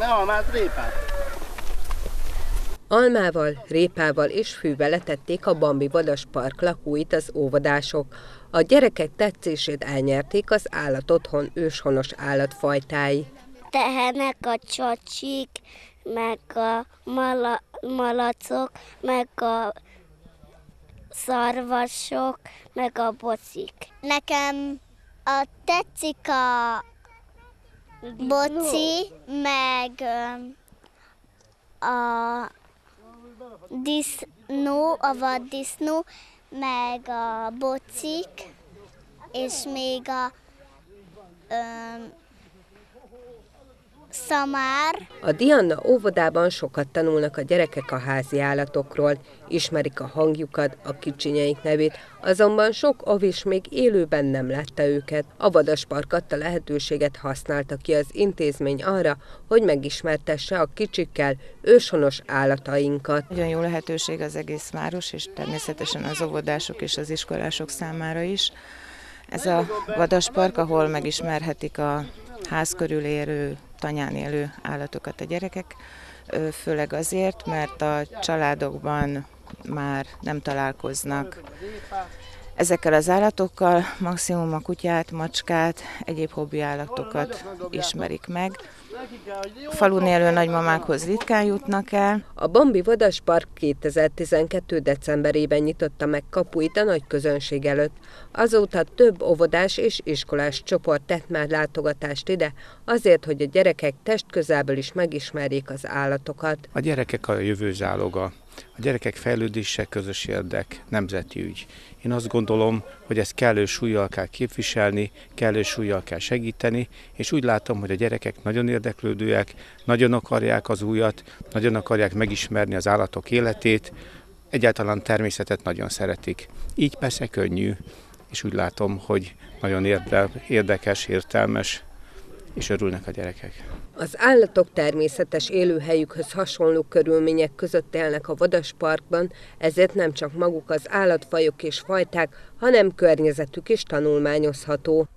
Ne almát, répát. Almával, répával és fűvel letették a Bambi Vadas Park lakóit az óvodások. A gyerekek tetszését elnyerték az állatotthon őshonos állatfajtái. Tehenek a csacsik, meg a mala, malacok, meg a szarvasok, meg a bocik. Nekem a tetszik a boci, meg a disznó, a vaddisznó, meg a bocik, és még a szamár. A Diana óvodában sokat tanulnak a gyerekek a házi állatokról, ismerik a hangjukat, a kicsinyeik nevét, azonban sok avis még élőben nem látta őket. A Vadaspark adta lehetőséget használta ki az intézmény arra, hogy megismertesse a kicsikkel őshonos állatainkat. Nagyon jó lehetőség az egész város, és természetesen az óvodások és az iskolások számára is. Ez a vadaspark, ahol megismerhetik a ház körül érő, tanyán élő állatokat a gyerekek, főleg azért, mert a családokban már nem találkoznak ezekkel az állatokkal, maximum a kutyát, macskát, egyéb hobbi állatokat ismerik meg. A falun élő nagymamákhoz ritkán jutnak el. A Bambi Vadas Park 2012. decemberében nyitotta meg kapuit a nagy közönség előtt. Azóta több óvodás és iskolás csoport tett már látogatást ide, azért, hogy a gyerekek testközelből is megismerjék az állatokat. A gyerekek a jövő záloga. A gyerekek fejlődése közös érdek, nemzeti ügy. Én azt gondolom, hogy ezt kellő súlyjal kell képviselni, kellő súlyjal kell segíteni, és úgy látom, hogy a gyerekek nagyon érdeklődőek, nagyon akarják az újat, nagyon akarják megismerni az állatok életét, egyáltalán természetet nagyon szeretik. Így persze könnyű, és úgy látom, hogy nagyon érdekes, értelmes, és örülnek a gyerekek. Az állatok természetes élőhelyükhöz hasonló körülmények között élnek a vadasparkban, ezért nem csak maguk az állatfajok és fajták, hanem környezetük is tanulmányozható.